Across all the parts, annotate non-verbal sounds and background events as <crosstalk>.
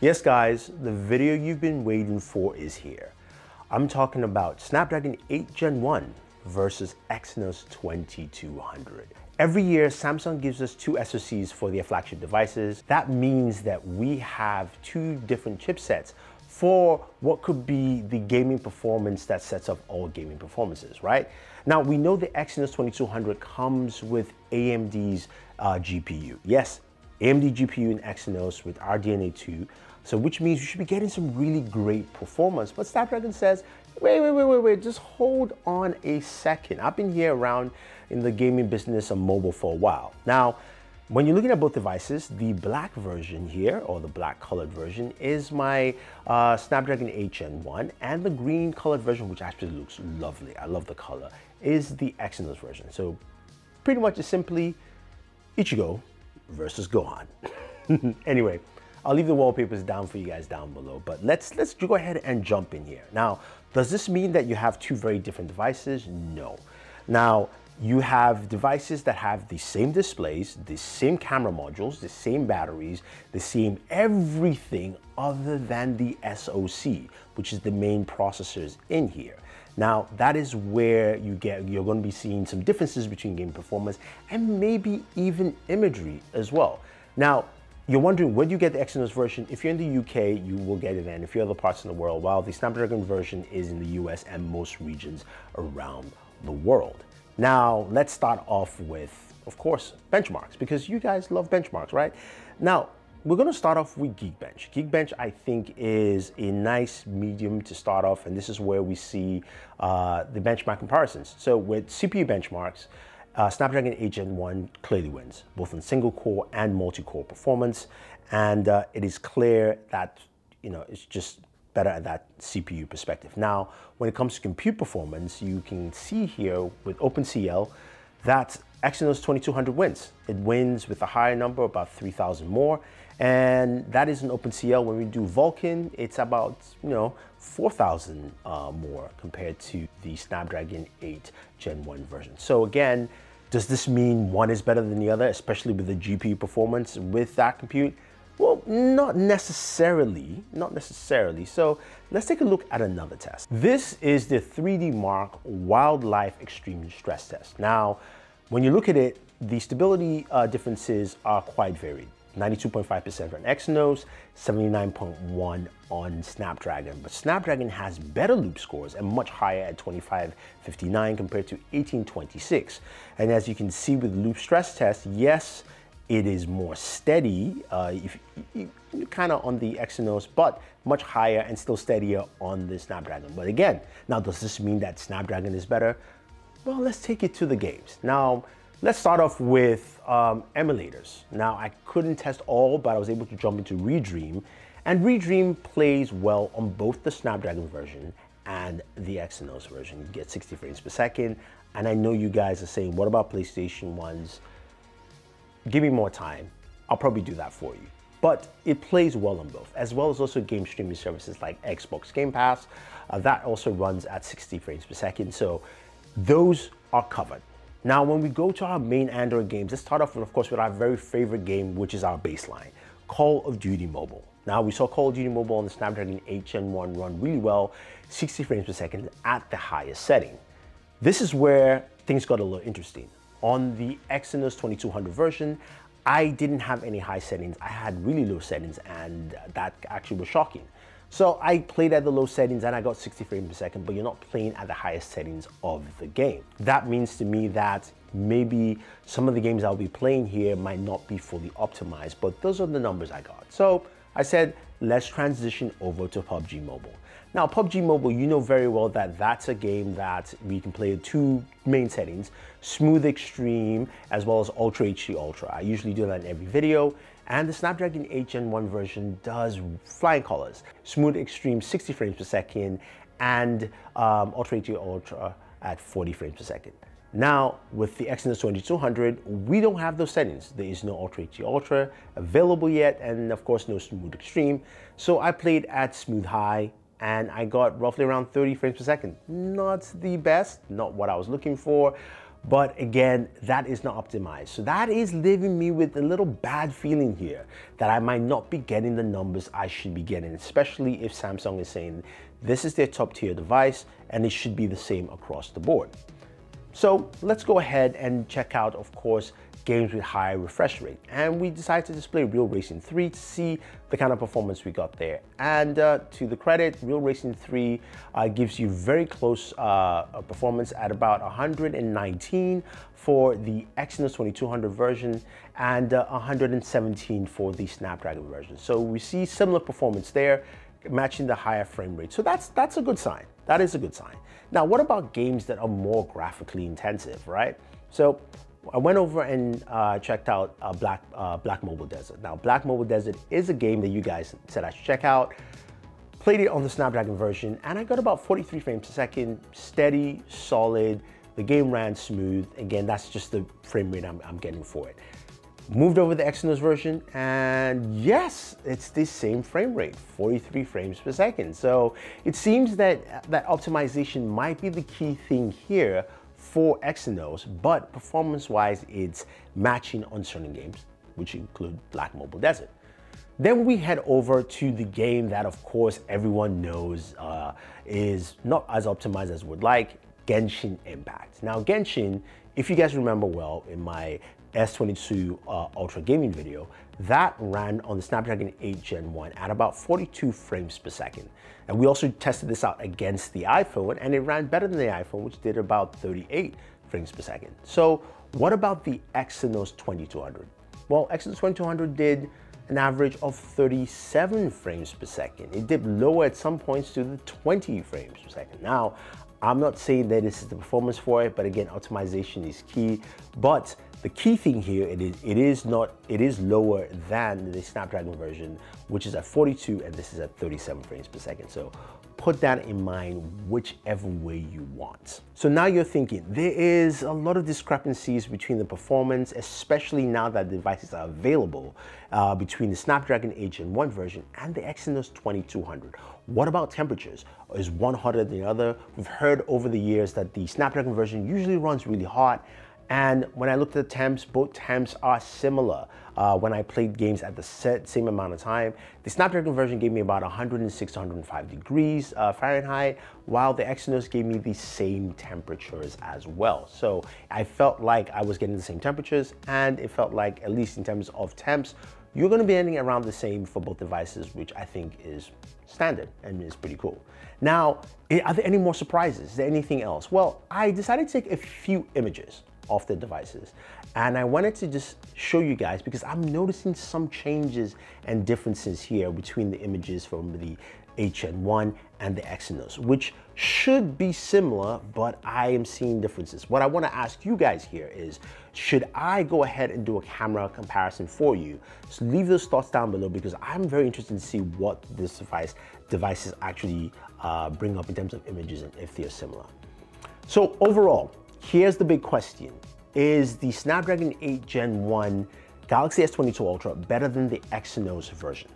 Yes guys, the video you've been waiting for is here. I'm talking about Snapdragon 8 Gen 1 versus Exynos 2200. Every year, Samsung gives us two SoCs for their flagship devices. That means that we have two different chipsets for what could be the gaming performance that sets up all gaming performances, right? Now, we know the Exynos 2200 comes with AMD's uh, GPU. Yes, AMD GPU in Exynos with RDNA 2, so which means you should be getting some really great performance. But Snapdragon says, wait, wait, wait, wait, wait, just hold on a second. I've been here around in the gaming business on mobile for a while. Now, when you're looking at both devices, the black version here, or the black colored version, is my uh, Snapdragon 8 Gen 1, and the green colored version, which actually looks lovely, I love the color, is the Exynos version. So pretty much it's simply Ichigo versus Gohan. <laughs> anyway, I'll leave the wallpapers down for you guys down below, but let's, let's go ahead and jump in here. Now, does this mean that you have two very different devices? No. Now, you have devices that have the same displays, the same camera modules, the same batteries, the same everything other than the SoC, which is the main processors in here. Now, that is where you get, you're going to be seeing some differences between game performance and maybe even imagery as well. Now, you're wondering where do you get the Exynos version? If you're in the UK, you will get it and if you're other parts in the world, while the Snapdragon version is in the US and most regions around the world. Now, let's start off with, of course, benchmarks, because you guys love benchmarks, right? Now, we're gonna start off with Geekbench. Geekbench, I think, is a nice medium to start off, and this is where we see uh, the benchmark comparisons. So with CPU benchmarks, uh, Snapdragon 8 Gen 1 clearly wins, both in single core and multi-core performance, and uh, it is clear that, you know, it's just better at that CPU perspective. Now, when it comes to compute performance, you can see here with OpenCL that Exynos 2200 wins. It wins with a higher number, about 3,000 more, and that is an OpenCL. When we do Vulkan, it's about, you know, 4,000 uh, more compared to the Snapdragon 8 Gen 1 version. So again, does this mean one is better than the other, especially with the GPU performance with that compute? Well, not necessarily, not necessarily. So let's take a look at another test. This is the 3D Mark Wildlife Extreme Stress Test. Now, when you look at it, the stability uh, differences are quite varied. 92.5% on Exynos, 79.1 on Snapdragon. But Snapdragon has better loop scores and much higher at 2559 compared to 1826. And as you can see with loop stress test, yes, it is more steady, uh, kind of on the Exynos, but much higher and still steadier on the Snapdragon. But again, now does this mean that Snapdragon is better? Well, let's take it to the games. Now, let's start off with um, emulators. Now, I couldn't test all, but I was able to jump into Redream, and Redream plays well on both the Snapdragon version and the Exynos version. You get 60 frames per second, and I know you guys are saying, what about PlayStation 1's give me more time, I'll probably do that for you. But it plays well on both, as well as also game streaming services like Xbox Game Pass. Uh, that also runs at 60 frames per second. So those are covered. Now, when we go to our main Android games, let's start off, with, of course, with our very favorite game, which is our baseline, Call of Duty Mobile. Now, we saw Call of Duty Mobile on the Snapdragon 8 Gen 1 run really well, 60 frames per second at the highest setting. This is where things got a little interesting. On the Exynos 2200 version, I didn't have any high settings. I had really low settings and that actually was shocking. So I played at the low settings and I got 60 frames per second, but you're not playing at the highest settings of the game. That means to me that maybe some of the games I'll be playing here might not be fully optimized, but those are the numbers I got. So I said, let's transition over to PUBG Mobile. Now, PUBG Mobile, you know very well that that's a game that we can play two main settings, Smooth Extreme, as well as Ultra HD Ultra. I usually do that in every video. And the Snapdragon 8 Gen 1 version does flying colors, Smooth Extreme 60 frames per second, and um, Ultra HD Ultra at 40 frames per second. Now, with the Exynos 2200, we don't have those settings. There is no Ultra HD Ultra available yet, and of course, no Smooth Extreme. So I played at Smooth High, and I got roughly around 30 frames per second. Not the best, not what I was looking for, But again, that is not optimized. So that is leaving me with a little bad feeling here that I might not be getting the numbers I should be getting, especially if Samsung is saying this is their top tier device and it should be the same across the board. So let's go ahead and check out, of course, games with high refresh rate. And we decided to display Real Racing 3 to see the kind of performance we got there. And uh, to the credit, Real Racing 3 uh, gives you very close uh, performance at about 119 for the Exynos 2200 version and uh, 117 for the Snapdragon version. So we see similar performance there, matching the higher frame rate. So that's, that's a good sign. That is a good sign. Now, what about games that are more graphically intensive, right? So I went over and uh, checked out uh, Black, uh, Black Mobile Desert. Now, Black Mobile Desert is a game that you guys said I should check out. Played it on the Snapdragon version, and I got about 43 frames a second, steady, solid. The game ran smooth. Again, that's just the frame rate I'm, I'm getting for it. Moved over the Exynos version, and yes, it's the same frame rate, 43 frames per second. So it seems that that optimization might be the key thing here for Exynos, but performance-wise, it's matching on certain games, which include Black Mobile Desert. Then we head over to the game that, of course, everyone knows uh, is not as optimized as would like, Genshin Impact. Now, Genshin, if you guys remember well, in my S22 uh, Ultra gaming video, that ran on the Snapdragon 8 Gen 1 at about 42 frames per second. And we also tested this out against the iPhone and it ran better than the iPhone, which did about 38 frames per second. So what about the Exynos 2200? Well, Exynos 2200 did an average of 37 frames per second. It dipped lower at some points to the 20 frames per second. Now, I'm not saying that this is the performance for it, but again, optimization is key. But the key thing here, it is, it is not, it is lower than the Snapdragon version, which is at 42 and this is at 37 frames per second. So put that in mind whichever way you want. So now you're thinking, there is a lot of discrepancies between the performance, especially now that devices are available uh, between the Snapdragon 8 Gen 1 version and the Exynos 2200. What about temperatures? Is one hotter than the other? We've heard over the years that the Snapdragon version usually runs really hot and when I looked at the temps, both temps are similar. Uh, when I played games at the set, same amount of time, the Snapdragon version gave me about 106 105 degrees uh, Fahrenheit, while the Exynos gave me the same temperatures as well. So I felt like I was getting the same temperatures, and it felt like, at least in terms of temps, you're gonna be ending around the same for both devices, which I think is standard and is pretty cool. Now, are there any more surprises? Is there anything else? Well, I decided to take a few images off the devices. And I wanted to just show you guys because I'm noticing some changes and differences here between the images from the 8 Gen 1 and the Exynos, which should be similar, but I am seeing differences. What I wanna ask you guys here is, should I go ahead and do a camera comparison for you? So leave those thoughts down below because I'm very interested to see what this device devices actually uh, bring up in terms of images and if they're similar. So overall, Here's the big question. Is the Snapdragon 8 Gen 1 Galaxy S22 Ultra better than the Exynos version?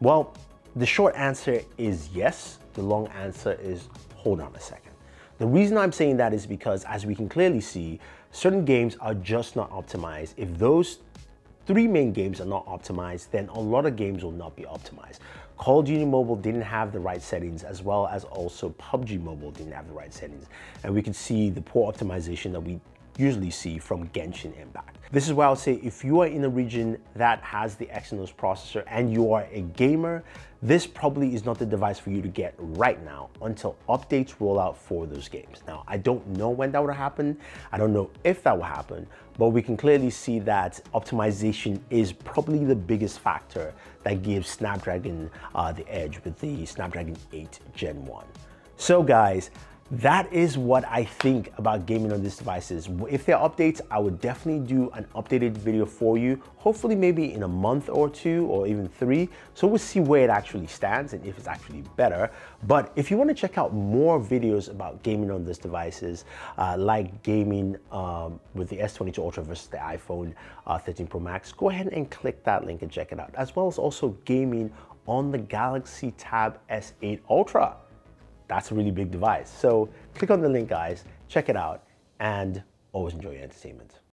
Well, the short answer is yes. The long answer is hold on a second. The reason I'm saying that is because as we can clearly see, certain games are just not optimized. If those three main games are not optimized, then a lot of games will not be optimized. Call of Duty Mobile didn't have the right settings as well as also PUBG Mobile didn't have the right settings. And we could see the poor optimization that we usually see from Genshin Impact. This is why I would say if you are in a region that has the Exynos processor and you are a gamer, this probably is not the device for you to get right now until updates roll out for those games. Now, I don't know when that will happen. I don't know if that will happen, but we can clearly see that optimization is probably the biggest factor that gives Snapdragon uh, the edge with the Snapdragon 8 Gen 1. So guys, that is what I think about gaming on these devices. If there are updates, I would definitely do an updated video for you, hopefully maybe in a month or two or even three. So we'll see where it actually stands and if it's actually better. But if you want to check out more videos about gaming on these devices, uh, like gaming um, with the S22 Ultra versus the iPhone uh, 13 Pro Max, go ahead and click that link and check it out, as well as also gaming on the Galaxy Tab S8 Ultra that's a really big device. So click on the link, guys, check it out, and Always enjoy your entertainment.